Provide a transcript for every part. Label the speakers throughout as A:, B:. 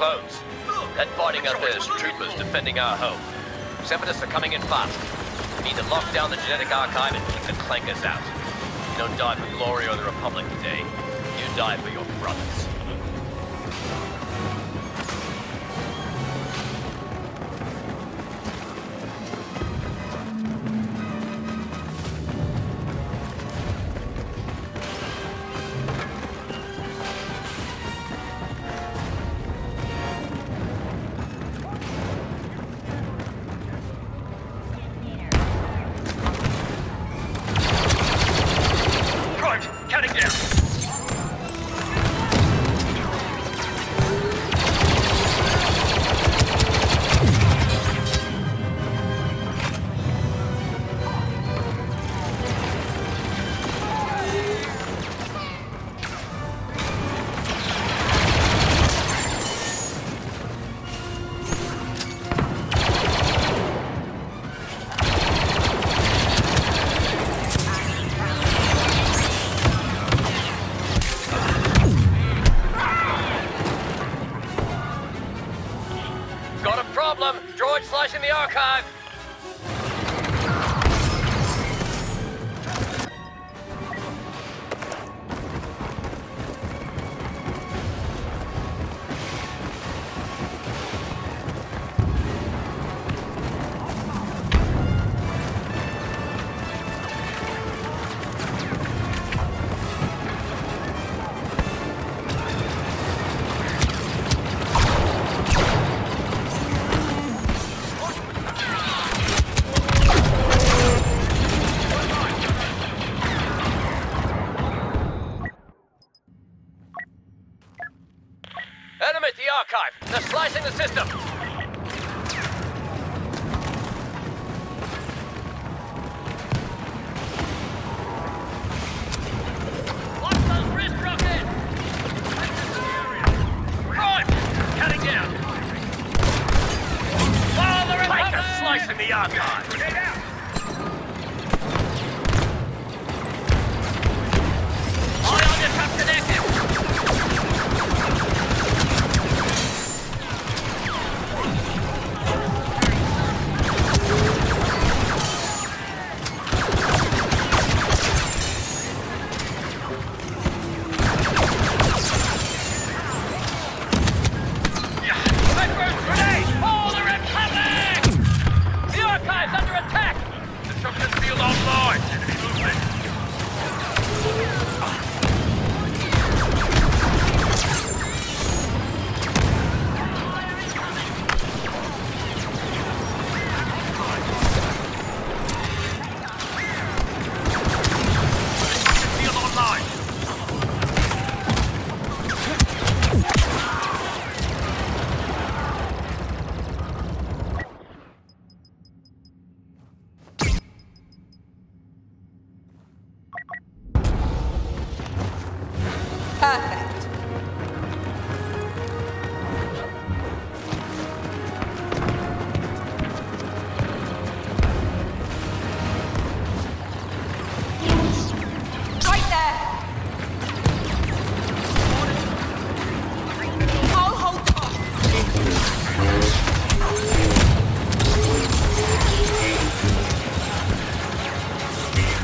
A: clones. That fighting out there is troopers defending our home. Separatists are coming in fast. We need to lock down the genetic archive and keep the clankers out. You don't die for glory or the Republic today. You die for your brothers. The system.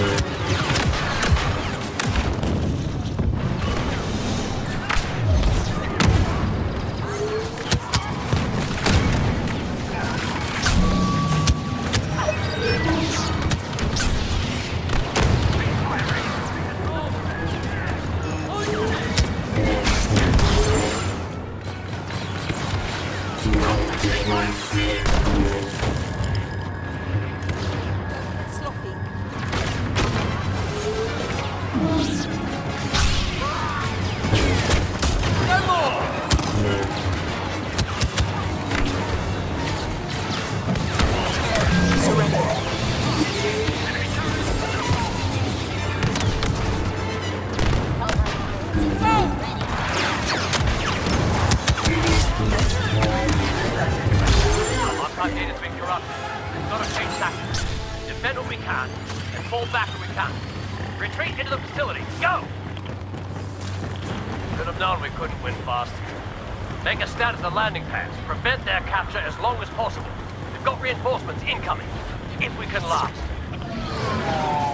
B: One.
A: And fall back when we can. Retreat into the facility. Go! Could have known we couldn't win fast. Make a stand at the landing pads. Prevent their capture as long as possible. We've got reinforcements incoming. If we can last.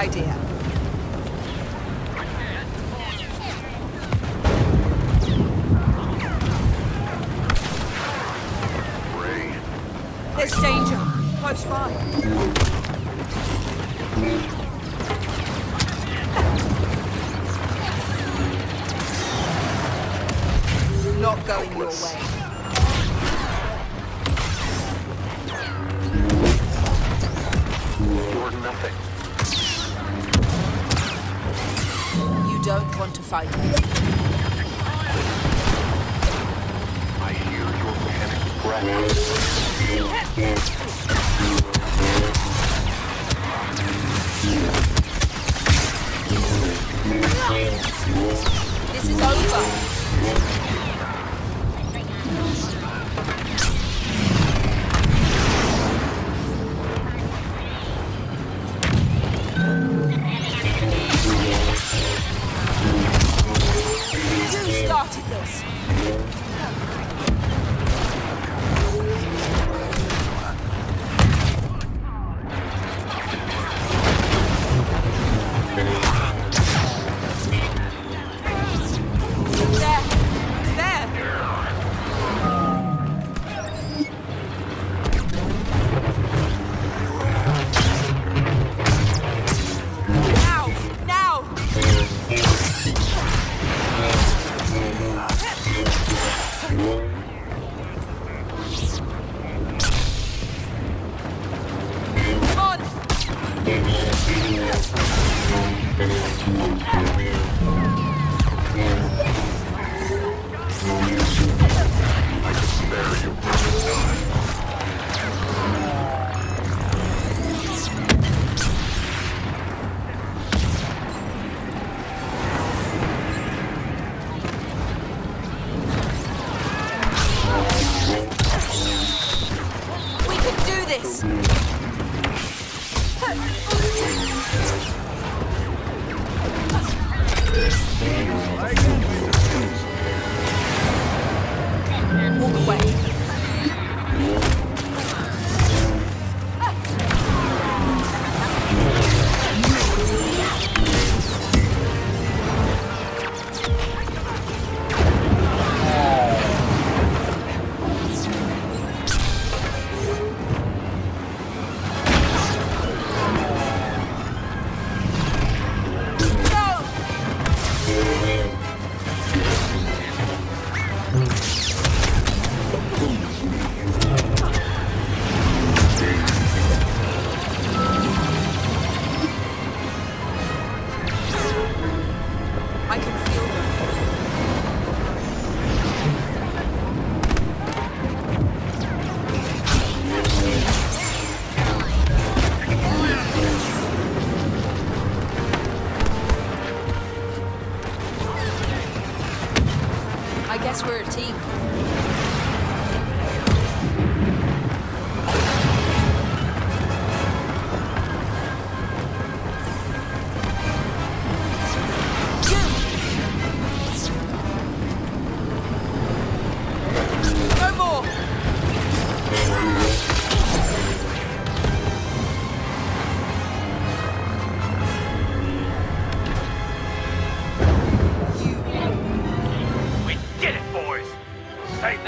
C: Idea. There's danger. Close by. Not going your way.
B: Nothing.
C: Don't want to fight.
B: I hear your panicked breath.
C: Do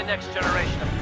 A: the next generation. of